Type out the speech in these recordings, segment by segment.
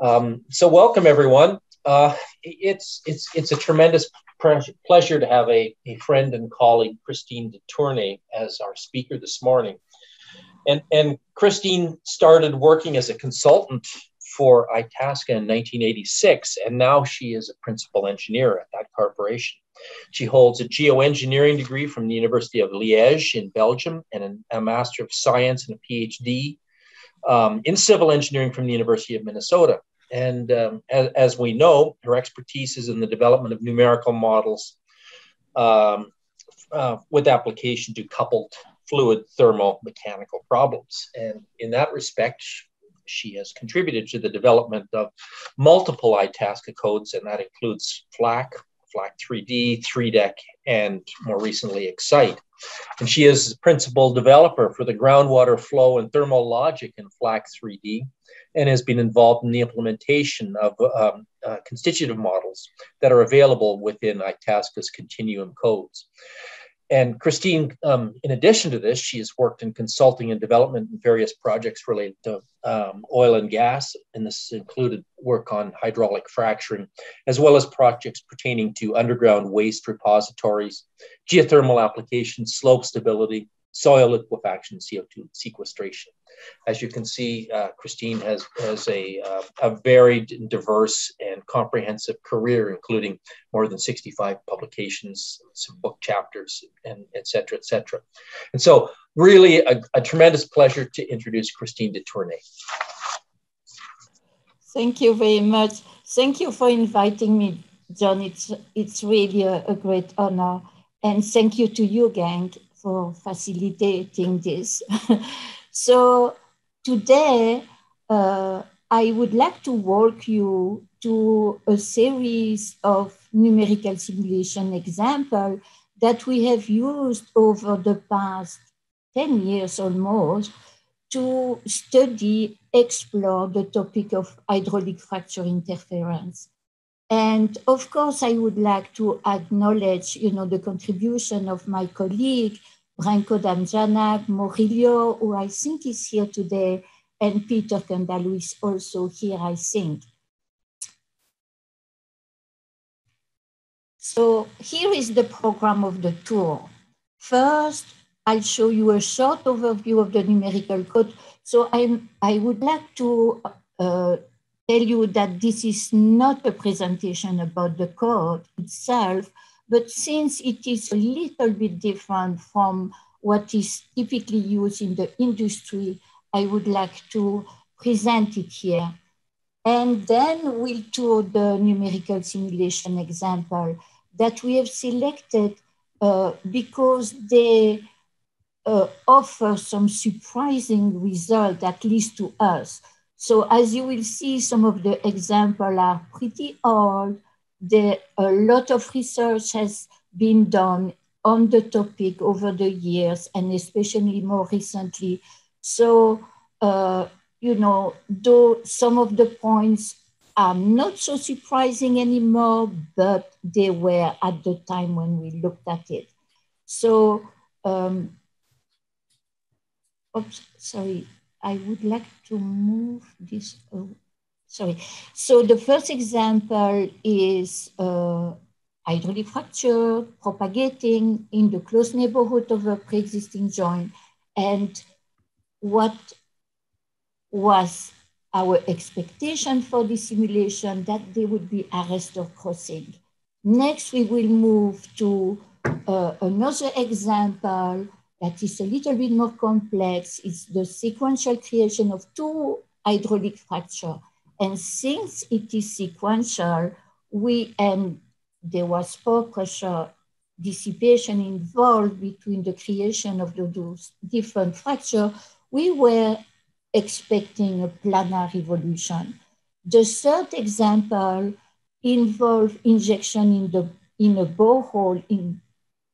Um, so welcome everyone. Uh, it's it's it's a tremendous pleasure to have a, a friend and colleague, Christine Detournay, as our speaker this morning. And, and Christine started working as a consultant for Itasca in 1986, and now she is a principal engineer at that corporation. She holds a geoengineering degree from the University of Liège in Belgium and a Master of Science and a PhD um, in civil engineering from the University of Minnesota. And um, as, as, we know, her expertise is in the development of numerical models um, uh, with application to coupled fluid thermal mechanical problems. And in that respect, she has contributed to the development of multiple Itasca codes, and that includes FLAC, FLAC 3D, 3DEC, and more recently XSite. And she is the principal developer for the groundwater flow and thermal logic in FLAC 3D and has been involved in the implementation of um, uh, constitutive models that are available within Itasca's continuum codes. And Christine, um, in addition to this, she has worked in consulting and development in various projects related to um, oil and gas, and this included work on hydraulic fracturing, as well as projects pertaining to underground waste repositories, geothermal applications, slope stability, soil liquefaction, CO2 sequestration. As you can see, uh, Christine has, has a, uh, a varied, diverse, and comprehensive career, including more than 65 publications, some book chapters, and et cetera, et cetera. And so really a, a tremendous pleasure to introduce Christine Detournay. Thank you very much. Thank you for inviting me, John. It's, it's really a, a great honor. And thank you to you, gang, for facilitating this. so today, uh, I would like to walk you to a series of numerical simulation example that we have used over the past 10 years almost to study, explore the topic of hydraulic fracture interference. And of course, I would like to acknowledge, you know, the contribution of my colleague, Branko Damjanac, Murillo, who I think is here today, and Peter Cundall is also here, I think. So here is the program of the tour. First, I'll show you a short overview of the numerical code. So I, I would like to uh, tell you that this is not a presentation about the code itself, but since it is a little bit different from what is typically used in the industry, I would like to present it here. And then we'll tour the numerical simulation example that we have selected uh, because they uh, offer some surprising result, at least to us. So as you will see, some of the examples are pretty old, the, a lot of research has been done on the topic over the years and especially more recently. So, uh, you know, though some of the points are not so surprising anymore, but they were at the time when we looked at it. So, um, oops, sorry, I would like to move this sorry. So the first example is uh, hydraulic fracture propagating in the close neighborhood of a pre-existing joint. And what was our expectation for the simulation that there would be arrestor crossing. Next, we will move to uh, another example that is a little bit more complex. It's the sequential creation of two hydraulic fracture. And since it is sequential, we and there was pore pressure dissipation involved between the creation of those different fractures, we were expecting a planar evolution. The third example involved injection in, the, in a borehole in,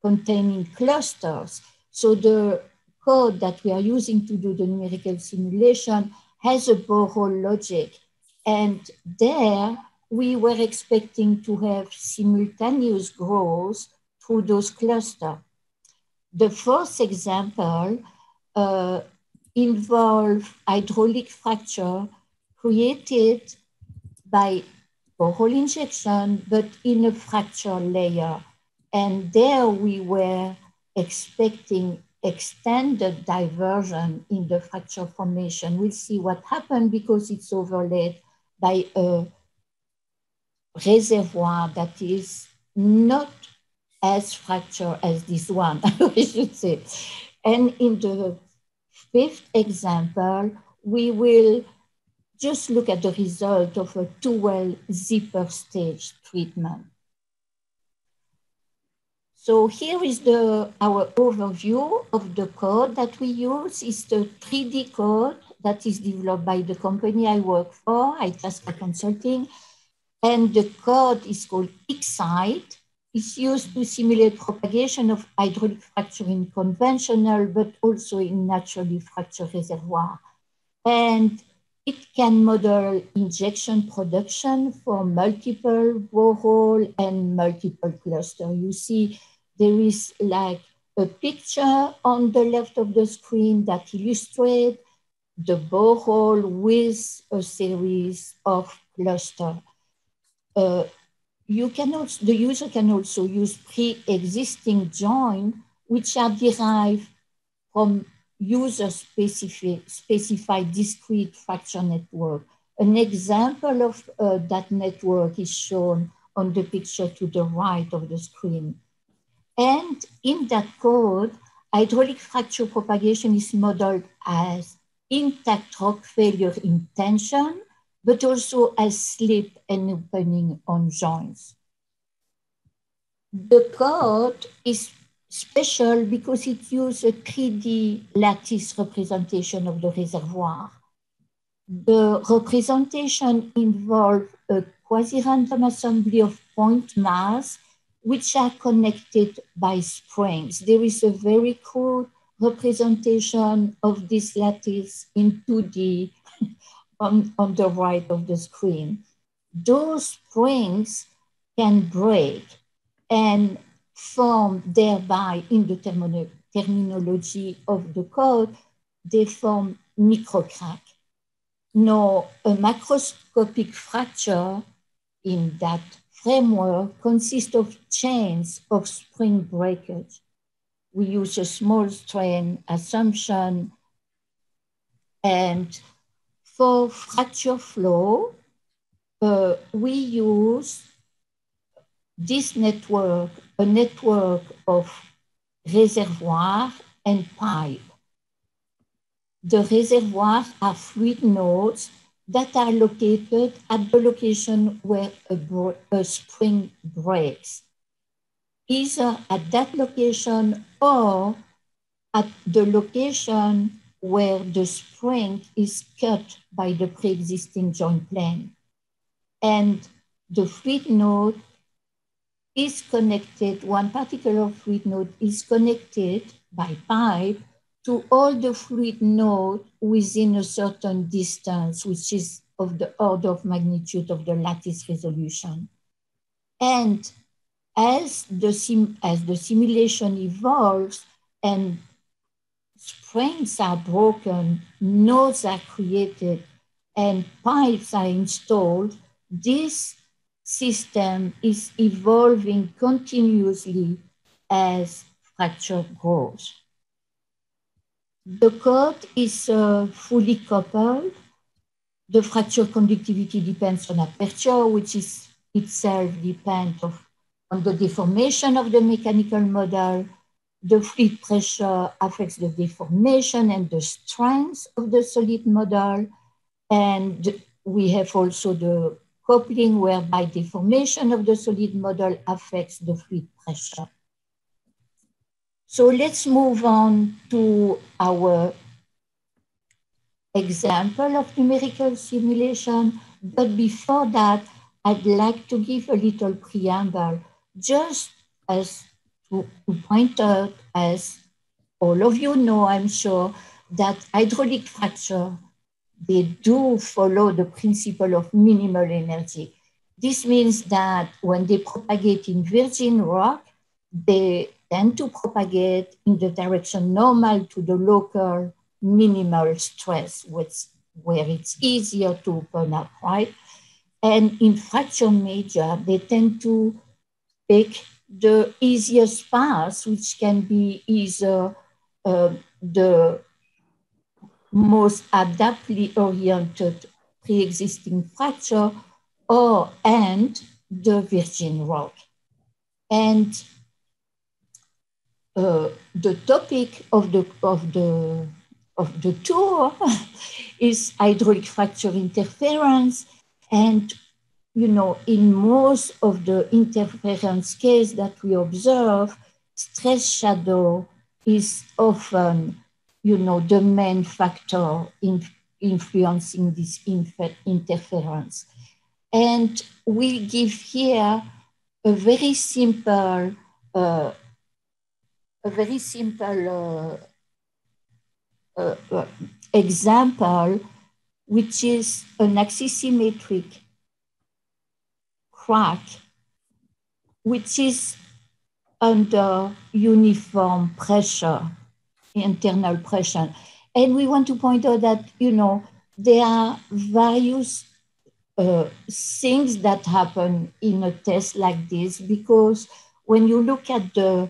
containing clusters. So the code that we are using to do the numerical simulation has a borehole logic. And there we were expecting to have simultaneous growth through those clusters. The fourth example uh, hydraulic fracture created by borehole injection, but in a fracture layer. And there we were expecting extended diversion in the fracture formation. We'll see what happened because it's overlaid by a reservoir that is not as fractured as this one, I should say. And in the fifth example, we will just look at the result of a two-well zipper stage treatment. So here is the, our overview of the code that we use. is the 3D code that is developed by the company I work for, Itasca Consulting. And the code is called XSite. It's used to simulate propagation of hydraulic fracture in conventional, but also in naturally fractured reservoir. And it can model injection production for multiple borehole and multiple cluster. You see there is like a picture on the left of the screen that illustrates the borehole with a series of clusters. Uh, you can also, the user can also use pre-existing joints which are derived from user-specific specified discrete fracture network. An example of uh, that network is shown on the picture to the right of the screen. In that code, hydraulic fracture propagation is modeled as intact rock failure in tension, but also as slip and opening on joints. The code is special because it uses a 3D lattice representation of the reservoir. The representation involves a quasi-random assembly of point mass which are connected by springs. There is a very cool representation of this lattice in 2D on, on the right of the screen. Those springs can break and form thereby in the terminology of the code, they form microcrack. Now, a macroscopic fracture in that framework consists of chains of spring breakage. We use a small strain assumption and for fracture flow, uh, we use this network, a network of reservoir and pipe. The reservoirs are fluid nodes that are located at the location where a, a spring breaks, either at that location or at the location where the spring is cut by the pre-existing joint plane. And the fluid node is connected, one particular fluid node is connected by pipe to all the fluid nodes within a certain distance, which is of the order of magnitude of the lattice resolution. And as the, sim as the simulation evolves and springs are broken, nodes are created, and pipes are installed, this system is evolving continuously as fracture grows. The code is uh, fully coupled. The fracture conductivity depends on aperture, which is itself depends on the deformation of the mechanical model. The fluid pressure affects the deformation and the strength of the solid model. And we have also the coupling whereby deformation of the solid model affects the fluid pressure. So let's move on to our example of numerical simulation. But before that, I'd like to give a little preamble, just as to, point out, as all of you know, I'm sure, that hydraulic fracture, they do follow the principle of minimal energy. This means that when they propagate in virgin rock, they tend to propagate in the direction normal to the local minimal stress, which, where it's easier to open up, right? And in fracture major, they tend to pick the easiest path, which can be either uh, the most adaptly oriented pre-existing fracture or and the virgin rock. And uh, the topic of the, of the, of the tour is hydraulic fracture interference. And, you know, in most of the interference case that we observe, stress shadow is often, you know, the main factor in influencing this interference. And we give here a very simple, uh, a very simple uh, uh, uh example, which is an axisymmetric crack, which is under uniform pressure, internal pressure. And we want to point out that, you know, there are various uh, things that happen in a test like this because when you look at the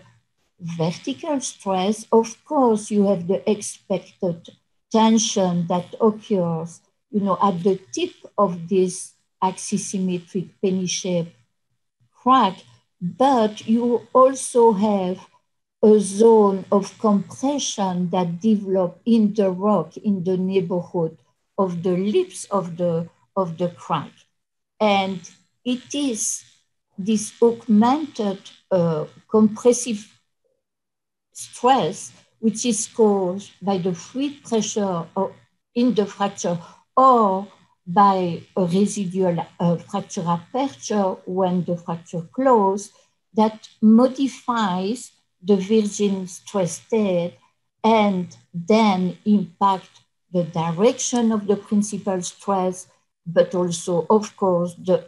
vertical stress, of course, you have the expected tension that occurs, you know, at the tip of this axisymmetric penny-shaped crack, but you also have a zone of compression that develop in the rock in the neighborhood of the lips of the of the crack. And it is this augmented uh, compressive stress, which is caused by the fluid pressure in the fracture or by a residual uh, fracture aperture when the fracture closed, that modifies the virgin stress state and then impact the direction of the principal stress but also, of course, the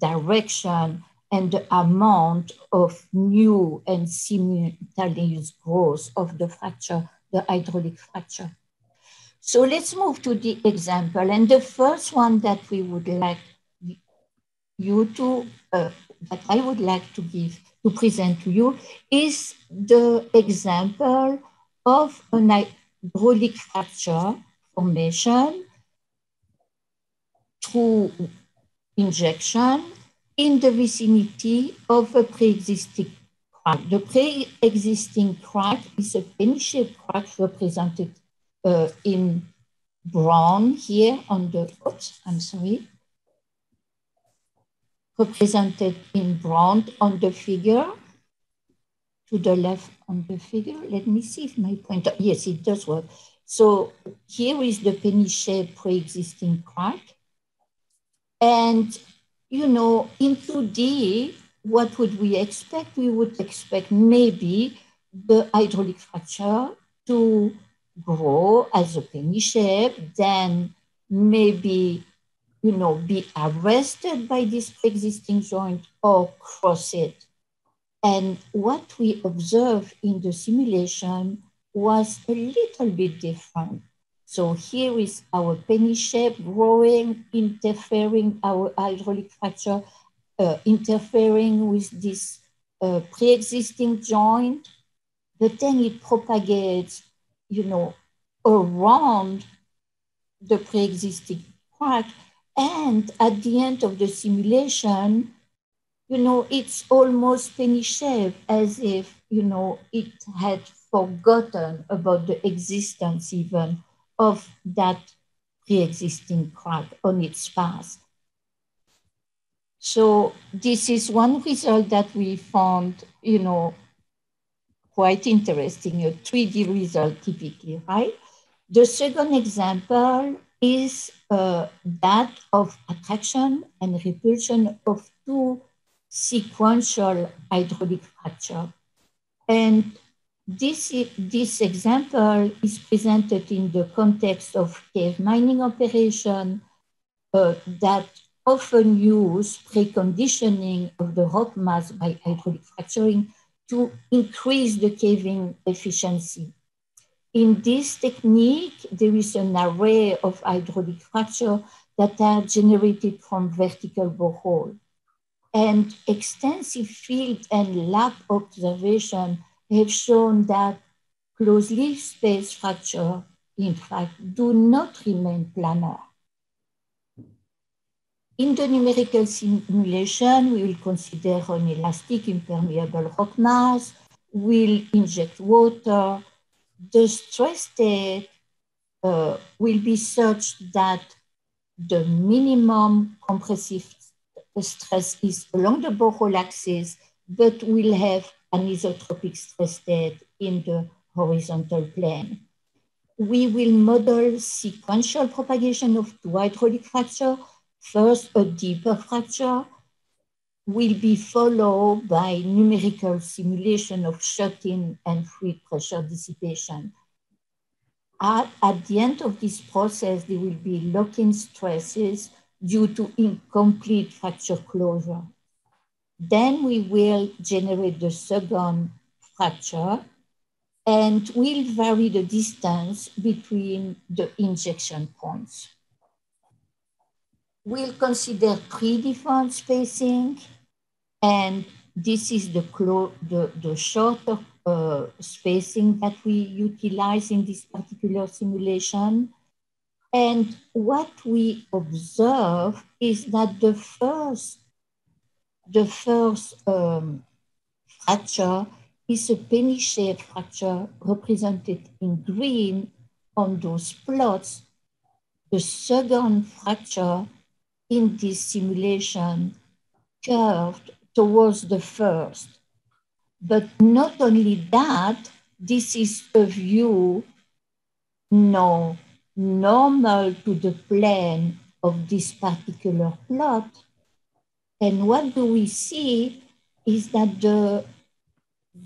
direction and the amount of new and simultaneous growth of the fracture, the hydraulic fracture. So let's move to the example. And the first one that we would like you to, uh, that I would like to give, to present to you is the example of an hydraulic fracture formation through injection in the vicinity of a pre-existing crack. The pre-existing crack is a penny-shaped crack represented uh, in brown here on the, oops, I'm sorry, represented in brown on the figure to the left on the figure. Let me see if my pointer, yes, it does work. So here is the penny-shaped pre-existing crack. And, you know, in 2D, what would we expect? We would expect maybe the hydraulic fracture to grow as a penny shape, then maybe, you know, be arrested by this existing joint or cross it. And what we observed in the simulation was a little bit different. So here is our penny shape growing, interfering our hydraulic fracture, uh, interfering with this uh, pre-existing joint, but then it propagates, you know, around the pre-existing crack. And at the end of the simulation, you know, it's almost penny shape as if, you know, it had forgotten about the existence even of that pre-existing crack on its path. So this is one result that we found, you know, quite interesting, a 3D result typically, right? The second example is uh, that of attraction and repulsion of two sequential hydraulic fracture. And this, this example is presented in the context of cave mining operation uh, that often use preconditioning of the rock mass by hydraulic fracturing to increase the caving efficiency. In this technique, there is an array of hydraulic fracture that are generated from vertical borehole. And extensive field and lab observation have shown that closely spaced fractures, in fact, do not remain planar. In the numerical simulation, we will consider an elastic impermeable rock mass, we'll inject water. The stress state uh, will be such that the minimum compressive stress is along the borehole axis, but we'll have an isotropic stress state in the horizontal plane. We will model sequential propagation of two hydraulic fracture. First, a deeper fracture will be followed by numerical simulation of shut-in and fluid pressure dissipation. At, at the end of this process, there will be lock-in stresses due to incomplete fracture closure. Then we will generate the second fracture and we'll vary the distance between the injection points. We'll consider three different spacing and this is the, the, the shorter uh, spacing that we utilize in this particular simulation. And what we observe is that the first the first um, fracture is a penny-shaped fracture represented in green on those plots. The second fracture in this simulation curved towards the first. But not only that, this is a view no, normal to the plane of this particular plot and what do we see is that the,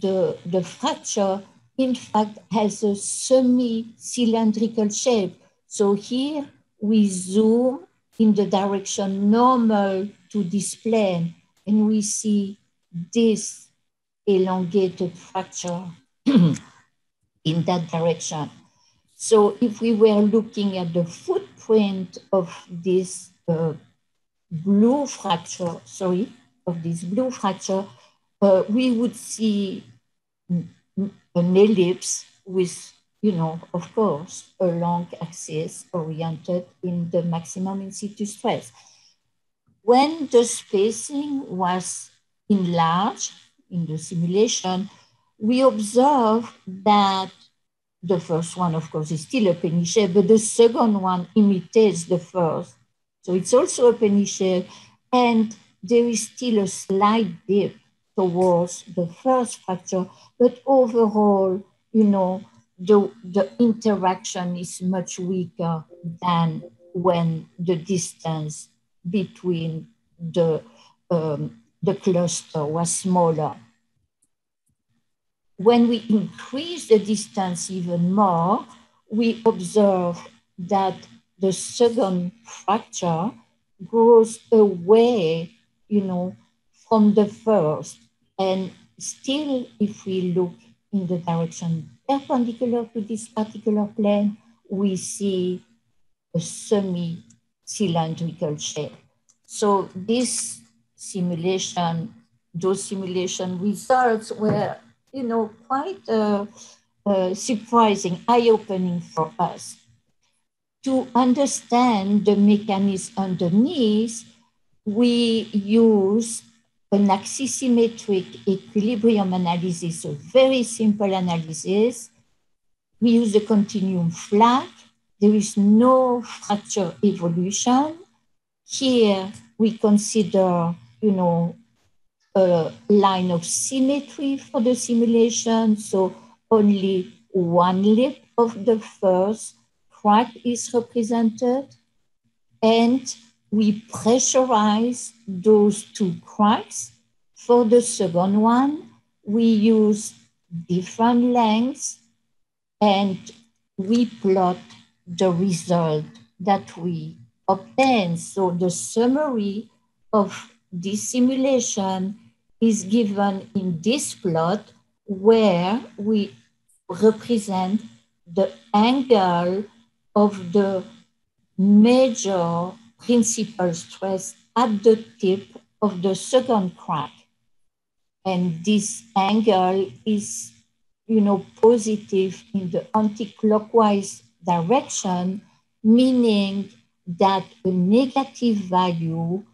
the, the fracture, in fact, has a semi-cylindrical shape. So here we zoom in the direction normal to this plane, and we see this elongated fracture in that direction. So if we were looking at the footprint of this uh, blue fracture, sorry, of this blue fracture, uh, we would see an ellipse with, you know, of course, a long axis oriented in the maximum in situ stress. When the spacing was enlarged in the simulation, we observe that the first one, of course, is still a shape, but the second one imitates the first so it's also a shape, and there is still a slight dip towards the first fracture, but overall, you know, the, the interaction is much weaker than when the distance between the, um, the cluster was smaller. When we increase the distance even more, we observe that the second fracture goes away, you know, from the first. And still, if we look in the direction perpendicular to this particular plane, we see a semi-cylindrical shape. So this simulation, those simulation results were, you know, quite uh, uh, surprising, eye-opening for us to understand the mechanism underneath, we use an axisymmetric equilibrium analysis, a very simple analysis. We use the continuum FLAC. There is no fracture evolution. Here we consider, you know, a line of symmetry for the simulation. So only one lip of the first crack is represented and we pressurize those two cracks. For the second one, we use different lengths and we plot the result that we obtain. So the summary of this simulation is given in this plot where we represent the angle of the major principal stress at the tip of the second crack. And this angle is, you know, positive in the anti-clockwise direction, meaning that a negative value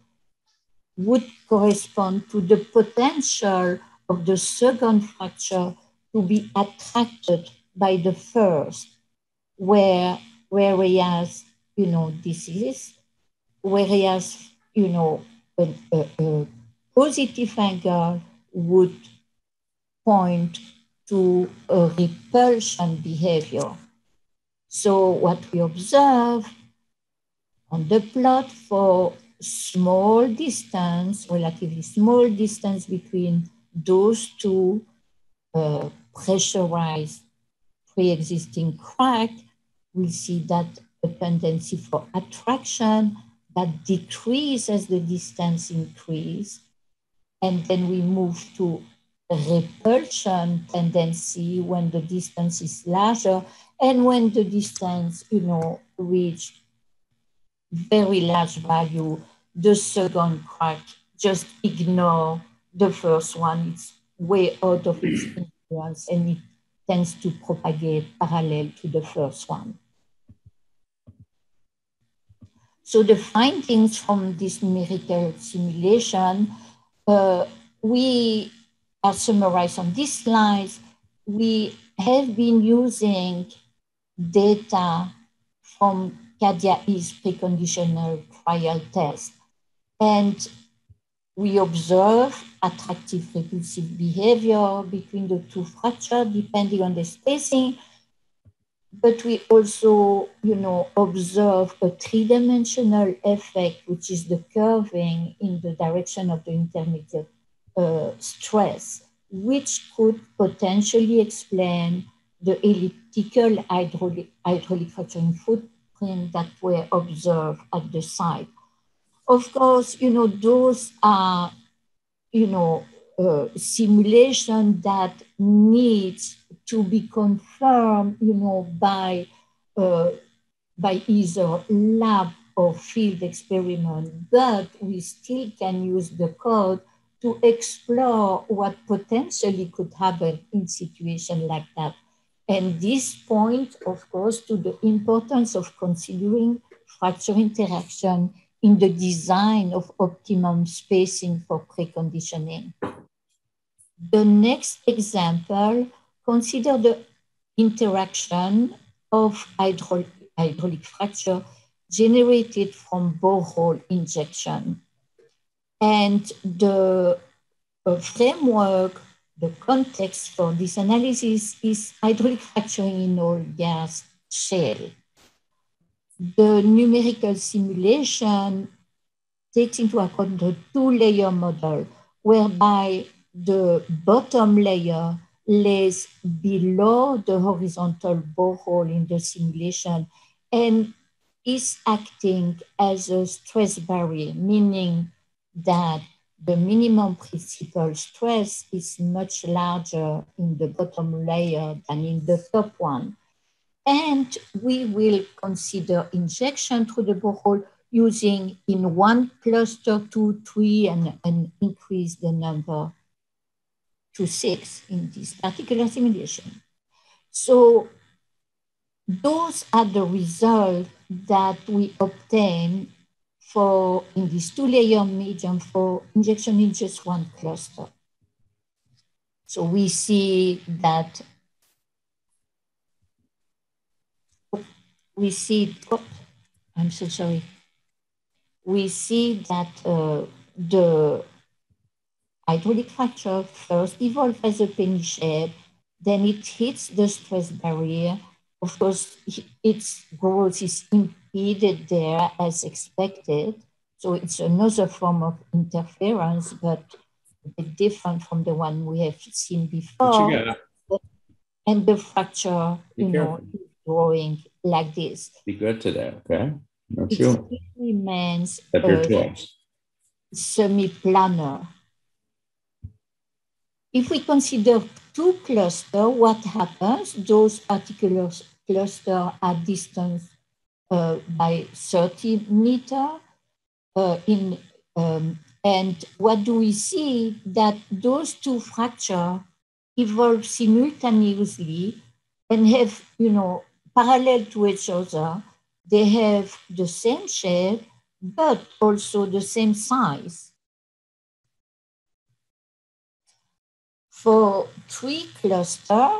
would correspond to the potential of the second fracture to be attracted by the first, where whereas you know this is whereas you know a, a, a positive angle would point to a repulsion behavior. So what we observe on the plot for small distance, relatively small distance between those two uh, pressurized pre-existing crack, we see that a tendency for attraction that decreases as the distance increase. And then we move to repulsion tendency when the distance is larger and when the distance, you know, reach very large value, the second crack just ignore the first one. It's way out of its influence and it tends to propagate parallel to the first one. So the findings from this numerical simulation, uh, we are summarized on this slide. We have been using data from Cadia East preconditional trial test. And we observe attractive repulsive behavior between the two fractures depending on the spacing but we also, you know, observe a three-dimensional effect, which is the curving in the direction of the intermediate uh, stress, which could potentially explain the elliptical hydraulic, hydraulic fracturing footprint that were observed at the site. Of course, you know, those are, you know, uh, simulation that needs to be confirmed, you know, by, uh, by either lab or field experiment, but we still can use the code to explore what potentially could happen in situation like that. And this point, of course, to the importance of considering fracture interaction in the design of optimum spacing for preconditioning. The next example consider the interaction of hydraulic, hydraulic fracture generated from borehole injection. And the uh, framework, the context for this analysis is hydraulic fracturing in oil gas shale. The numerical simulation takes into account the two-layer model, whereby the bottom layer lays below the horizontal borehole in the simulation and is acting as a stress barrier, meaning that the minimum principal stress is much larger in the bottom layer than in the top one. And we will consider injection through the borehole using in one cluster two, three, and, and increase the number to six in this particular simulation. So those are the results that we obtain for in this two-layer medium for injection in just one cluster. So we see that we see, oh, I'm so sorry. We see that uh, the hydraulic fracture first evolves as a penny shape, then it hits the stress barrier. Of course, its growth is impeded there as expected. So it's another form of interference, but a bit different from the one we have seen before. And the fracture, Be you careful. know, is growing like this. Be good today, okay? Not it remains uh, semi-planar. If we consider two clusters, what happens? Those particular clusters are distant uh, by 30 meter. uh, in um, and what do we see? That those two fractures evolve simultaneously and have, you know, parallel to each other. They have the same shape, but also the same size. For tree cluster,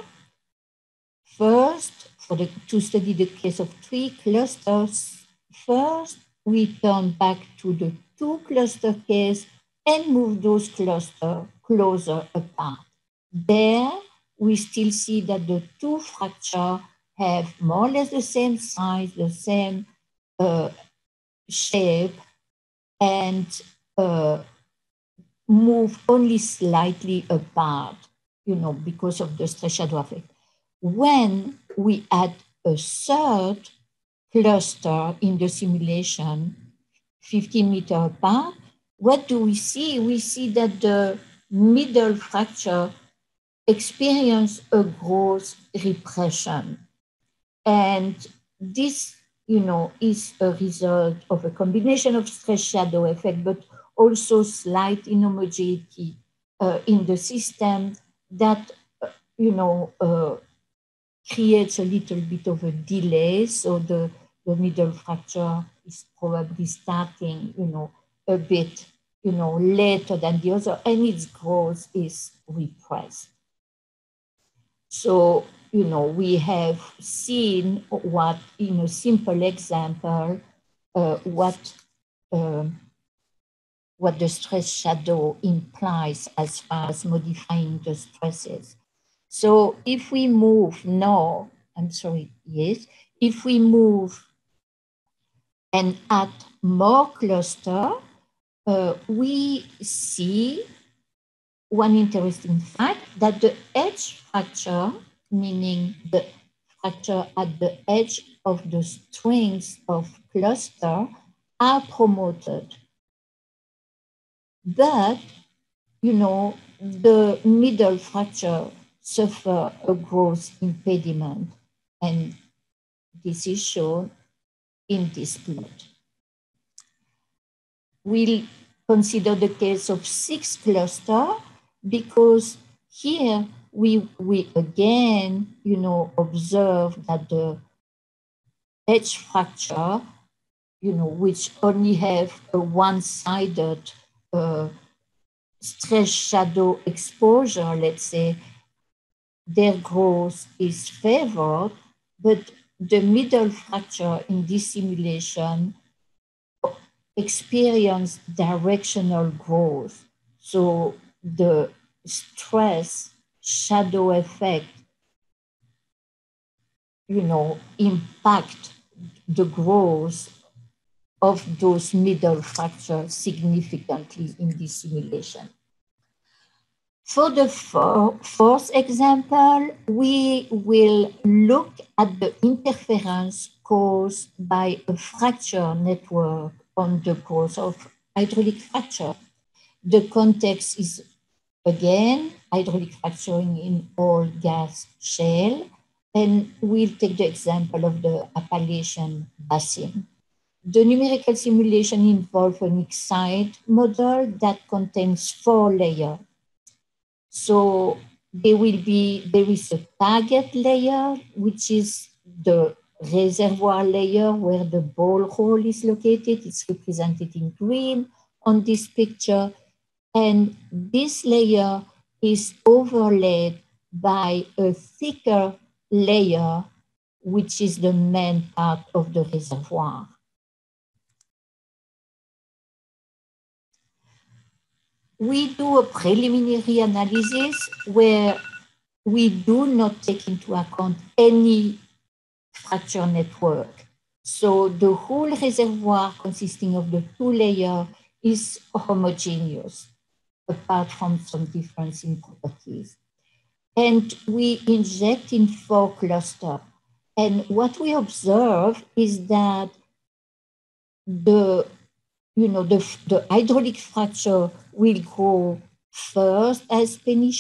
first, for the, to study the case of tree clusters, first we turn back to the two cluster case and move those clusters closer apart. There, we still see that the two fractures have more or less the same size, the same uh, shape, and uh, move only slightly apart, you know, because of the stress shadow effect. When we add a third cluster in the simulation, 50 meter apart, what do we see? We see that the middle fracture experience a gross repression. And this, you know, is a result of a combination of stress shadow effect, but also slight inhomogeneity uh, in the system that, uh, you know, uh, creates a little bit of a delay. So the, the middle fracture is probably starting, you know, a bit, you know, later than the other, and its growth is repressed. So, you know, we have seen what, in a simple example, uh, what um, what the stress shadow implies as far as modifying the stresses. So if we move now, I'm sorry, yes, if we move and add more cluster, uh, we see one interesting fact that the edge fracture, meaning the fracture at the edge of the strings of cluster, are promoted but, you know, the middle fracture suffer a growth impediment. And this is shown in this plot. We'll consider the case of six cluster because here we, we again, you know, observe that the edge fracture, you know, which only have a one-sided uh, stress shadow exposure, let's say, their growth is favored, but the middle fracture in this simulation experience directional growth. So the stress shadow effect, you know, impact the growth of those middle fractures significantly in this simulation. For the fourth example, we will look at the interference caused by a fracture network on the course of hydraulic fracture. The context is, again, hydraulic fracturing in oil gas shale, and we'll take the example of the Appalachian Basin. The numerical simulation involves an XSite model that contains four layers. So there will be, there is a target layer, which is the reservoir layer where the borehole is located. It's represented in green on this picture. And this layer is overlaid by a thicker layer, which is the main part of the reservoir. we do a preliminary analysis where we do not take into account any fracture network. So the whole reservoir consisting of the two layers is homogeneous, apart from some difference in properties. And we inject in four clusters. And what we observe is that the you know, the, the hydraulic fracture will go first as penny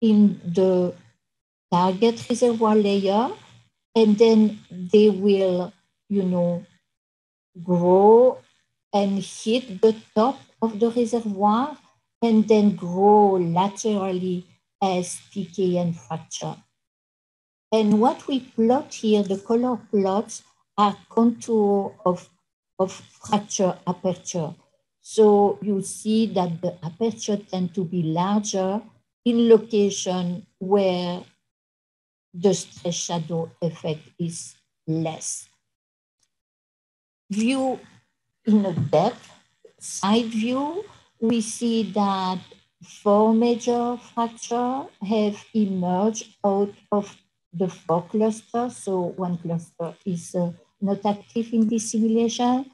in the target reservoir layer, and then they will, you know, grow and hit the top of the reservoir and then grow laterally as PKN fracture. And what we plot here, the color plots, are contour of, of fracture aperture. So you see that the aperture tend to be larger in location where the stress shadow effect is less. View in a depth, side view, we see that four major fractures have emerged out of the four clusters. So one cluster is uh, not active in this simulation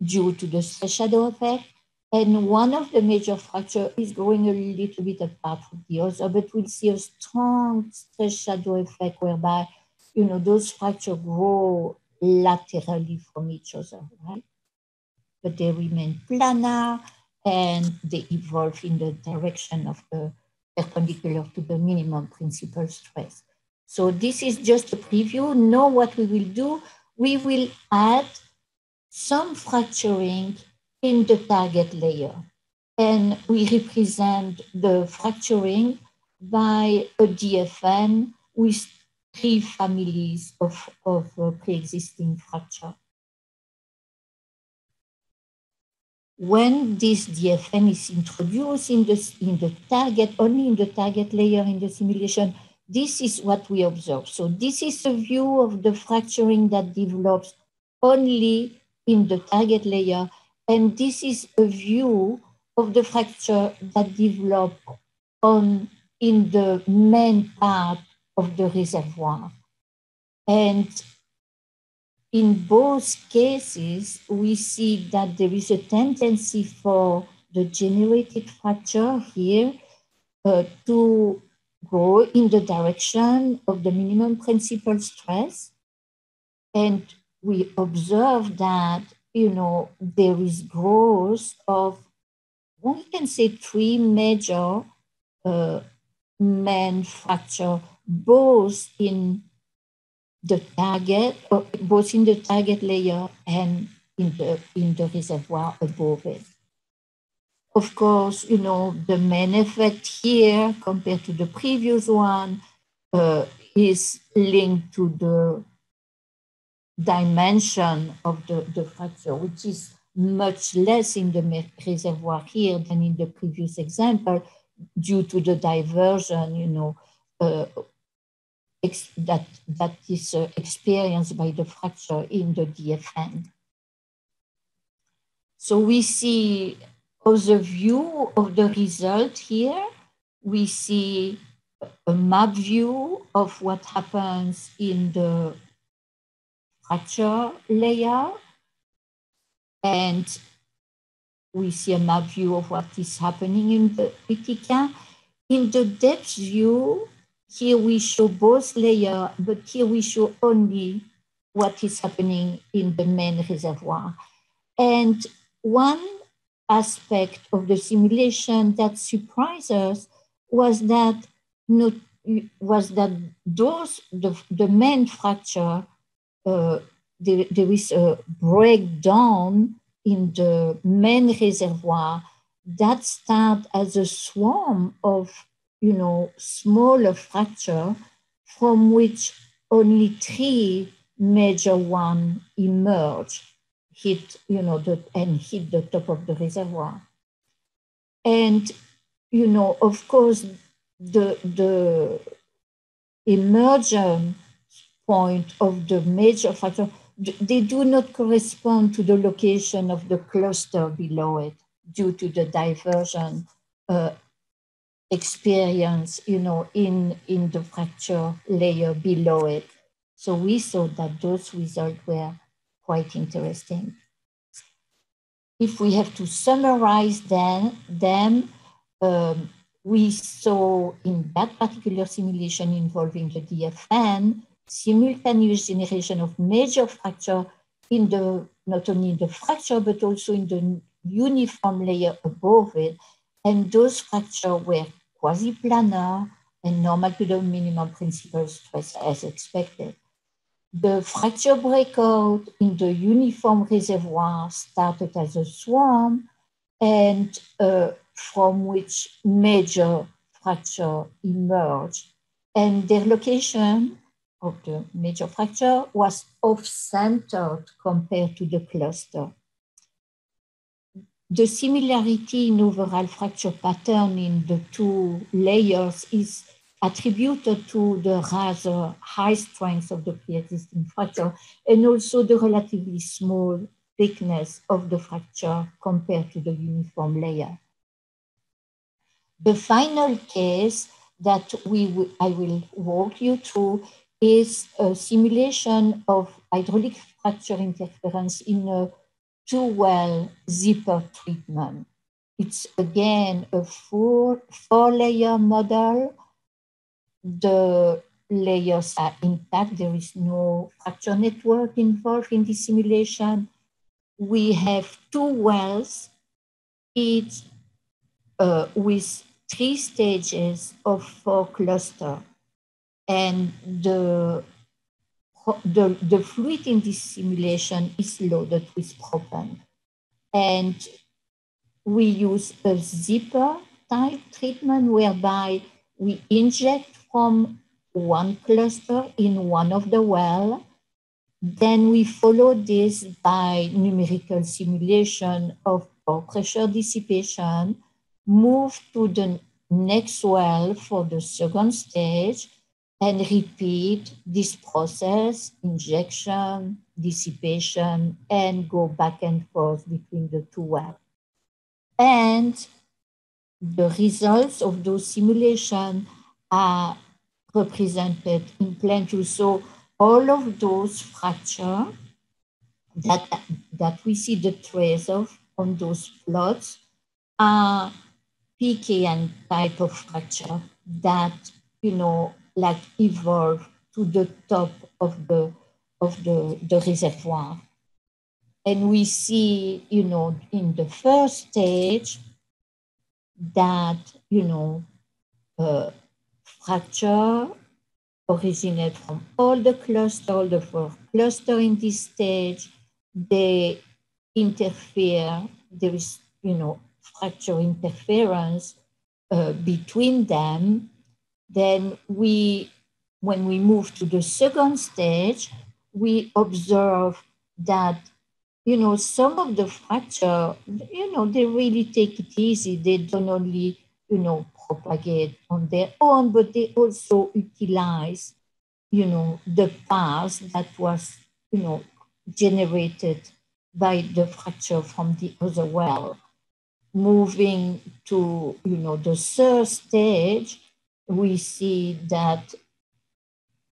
due to the stress shadow effect. And one of the major fractures is going a little bit apart from the other, but we'll see a strong stress shadow effect whereby, you know, those fractures grow laterally from each other, right? But they remain planar and they evolve in the direction of the perpendicular to the minimum principal stress. So this is just a preview. Know what we will do. We will add some fracturing in the target layer. And we represent the fracturing by a DFN with three families of, of uh, pre-existing fracture. When this DFN is introduced in the, in the target, only in the target layer in the simulation, this is what we observe. So this is a view of the fracturing that develops only in the target layer. And this is a view of the fracture that develop on in the main part of the reservoir. And in both cases, we see that there is a tendency for the generated fracture here uh, to go in the direction of the minimum principal stress. And we observe that, you know, there is growth of, we can say three major uh, main fracture, both in the target, both in the target layer and in the, in the reservoir above it. Of course, you know, the main effect here compared to the previous one uh, is linked to the dimension of the, the fracture, which is much less in the reservoir here than in the previous example due to the diversion, you know, uh, that, that is uh, experienced by the fracture in the DFN. So we see as view of the result here, we see a map view of what happens in the fracture layer. And we see a map view of what is happening in the retica. In the depth view, here we show both layers, but here we show only what is happening in the main reservoir. And one aspect of the simulation that surprised us was that not, was that those the, the main fracture uh, there, there is a breakdown in the main reservoir that start as a swarm of you know, smaller fracture from which only three major one emerge, hit, you know, the, and hit the top of the reservoir. And, you know, of course, the, the emergence point of the major fracture, they do not correspond to the location of the cluster below it due to the diversion uh, experience, you know, in, in the fracture layer below it. So we saw that those results were quite interesting. If we have to summarize them, them um, we saw in that particular simulation involving the DFN, simultaneous generation of major fracture in the, not only in the fracture, but also in the uniform layer above it. And those fractures were quasi-planar and normal to the minimum principal stress as expected. the fracture breakout in the uniform reservoir started as a swarm and uh, from which major fracture emerged. And their location of the major fracture was off-centered compared to the cluster. The similarity in overall fracture pattern in the two layers is attributed to the rather high strength of the pre-existing fracture and also the relatively small thickness of the fracture compared to the uniform layer. The final case that we I will walk you through is a simulation of hydraulic fracture interference in a two-well zipper treatment. It's again a four, four-layer model. The layers are intact. There is no fracture network involved in the simulation. We have two wells, each uh, with three stages of four cluster. And the, the, the fluid in this simulation is loaded with proppant. And we use a zipper type treatment whereby we inject from one cluster in one of the well. Then we follow this by numerical simulation of pressure dissipation move to the next well for the second stage and repeat this process, injection, dissipation, and go back and forth between the two wells. And the results of those simulations are represented in plain view. So all of those fractures that, that we see the trace of on those plots are PKN type of fracture that, you know, like evolve to the top of the, of the, the reservoir. And we see, you know, in the first stage that, you know, uh, fracture originate from all the cluster, all the four cluster in this stage, they interfere, there is, you know, fracture interference uh, between them, then we, when we move to the second stage, we observe that, you know, some of the fracture, you know, they really take it easy. They don't only, you know, propagate on their own, but they also utilize, you know, the path that was, you know, generated by the fracture from the other well moving to you know the third stage, we see that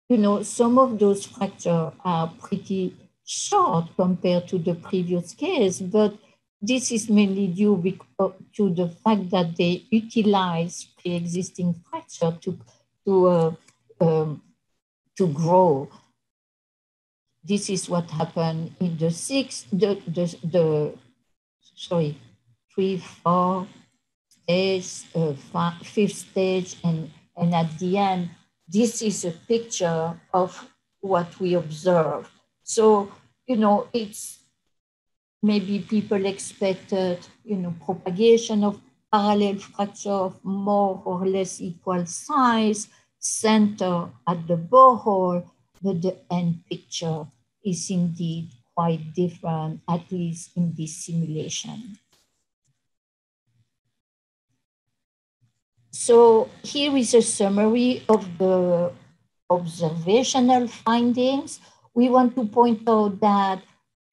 you know some of those fractures are pretty short compared to the previous case, but this is mainly due uh, to the fact that they utilize pre-existing fracture to to uh, um, to grow. This is what happened in the six, the, the, the sorry, three, four stage, uh, five, fifth stage, and, and at the end, this is a picture of what we observe. So, you know, it's maybe people expected, you know, propagation of parallel fracture of more or less equal size, center at the borehole, but the end picture is indeed quite different, at least in this simulation. So here is a summary of the observational findings. We want to point out that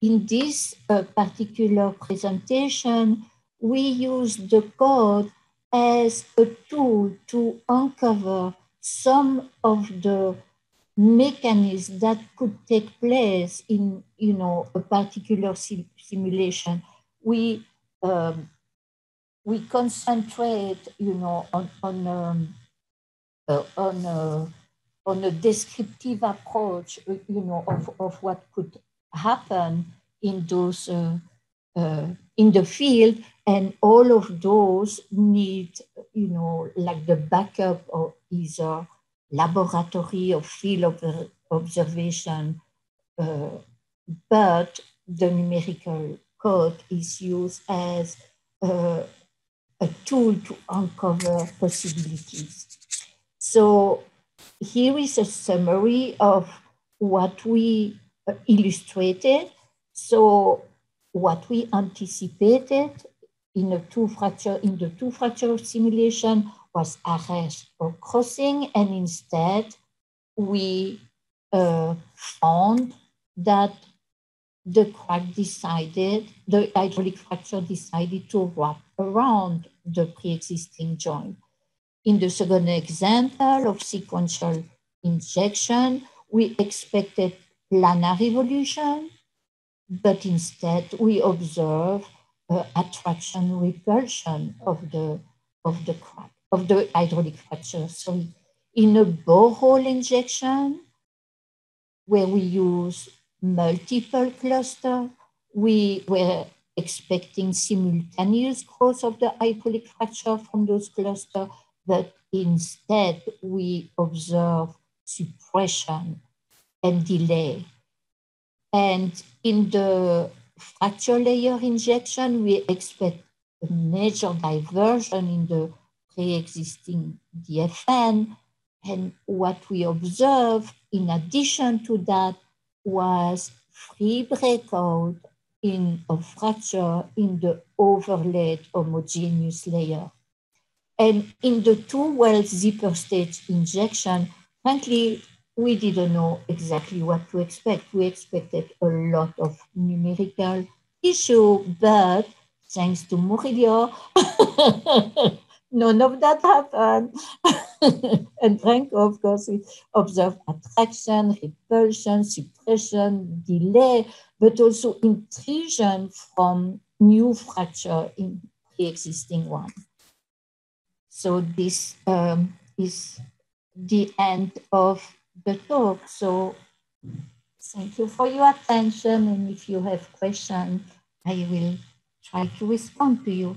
in this uh, particular presentation, we use the code as a tool to uncover some of the mechanisms that could take place in you know a particular sim simulation. We um, we concentrate, you know, on on um, uh, on uh, on a descriptive approach, uh, you know, of, of what could happen in those uh, uh, in the field, and all of those need, you know, like the backup of either laboratory or field of observation uh, but the numerical code is used as uh, a tool to uncover possibilities. So here is a summary of what we uh, illustrated. So what we anticipated in a two fracture in the two fracture simulation was arrest or crossing, and instead we uh, found that the crack decided, the hydraulic fracture decided to wrap around the pre-existing joint. In the second example of sequential injection, we expected planar evolution, but instead we observe uh, attraction repulsion of the, of the crack, of the hydraulic fracture. So in a borehole injection, where we use multiple cluster, we were expecting simultaneous growth of the hydraulic fracture from those clusters, but instead we observe suppression and delay. And in the fracture layer injection, we expect a major diversion in the pre-existing DFN. And what we observe in addition to that was free breakout in a fracture in the overlaid homogeneous layer. And in the two well zipper stage injection, frankly, we didn't know exactly what to expect. We expected a lot of numerical issue, but thanks to Murillo, none of that happened. and Franco, of course, we observe attraction, repulsion, suppression, delay, but also intrusion from new fracture in the existing one. So this um, is the end of the talk. So thank you for your attention. And if you have questions, I will try to respond to you.